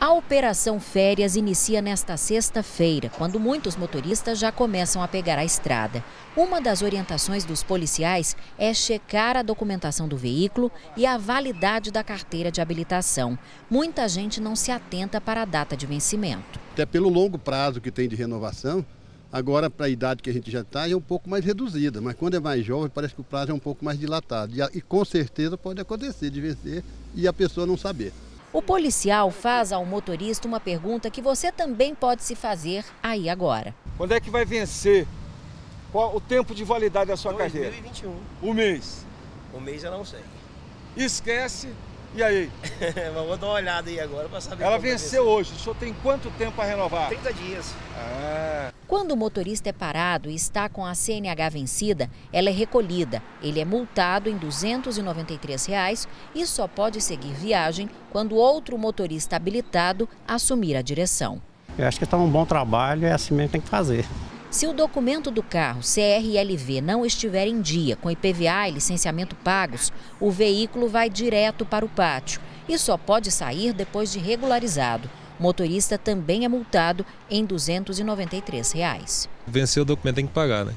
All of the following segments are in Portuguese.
A Operação Férias inicia nesta sexta-feira, quando muitos motoristas já começam a pegar a estrada. Uma das orientações dos policiais é checar a documentação do veículo e a validade da carteira de habilitação. Muita gente não se atenta para a data de vencimento. Até pelo longo prazo que tem de renovação, agora para a idade que a gente já está é um pouco mais reduzida, mas quando é mais jovem parece que o prazo é um pouco mais dilatado. E, e com certeza pode acontecer de vencer e a pessoa não saber. O policial faz ao motorista uma pergunta que você também pode se fazer aí agora. Quando é que vai vencer? Qual o tempo de validade da sua 2021. carteira? 2021. O mês. O mês eu não sei. Esquece. E aí? Mas vou dar uma olhada aí agora para saber. Ela venceu hoje. O senhor tem quanto tempo para renovar? vencer. 30 dias. Ah. Quando o motorista é parado e está com a CNH vencida, ela é recolhida. Ele é multado em 293 reais e só pode seguir viagem quando outro motorista habilitado assumir a direção. Eu acho que está um bom trabalho, é assim mesmo que tem que fazer. Se o documento do carro CRLV não estiver em dia com IPVA e licenciamento pagos, o veículo vai direto para o pátio e só pode sair depois de regularizado. O motorista também é multado em 293 reais. Vencer o documento tem que pagar, né?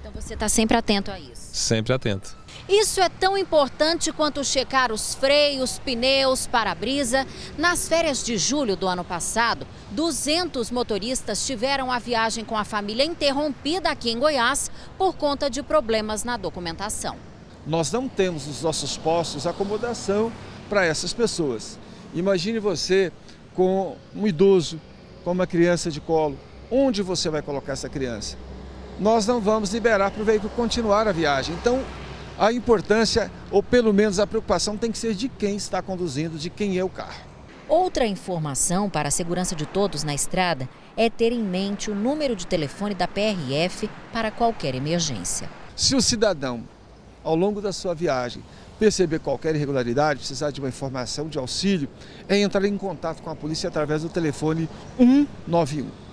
Então você está sempre atento a isso. Sempre atento. Isso é tão importante quanto checar os freios, pneus, para-brisa. Nas férias de julho do ano passado, 200 motoristas tiveram a viagem com a família interrompida aqui em Goiás por conta de problemas na documentação. Nós não temos nos nossos postos acomodação para essas pessoas. Imagine você com um idoso, com uma criança de colo. Onde você vai colocar essa criança? Nós não vamos liberar para o veículo continuar a viagem. Então, a importância, ou pelo menos a preocupação, tem que ser de quem está conduzindo, de quem é o carro. Outra informação para a segurança de todos na estrada é ter em mente o número de telefone da PRF para qualquer emergência. Se o cidadão, ao longo da sua viagem, perceber qualquer irregularidade, precisar de uma informação de auxílio, é entrar em contato com a polícia através do telefone 191.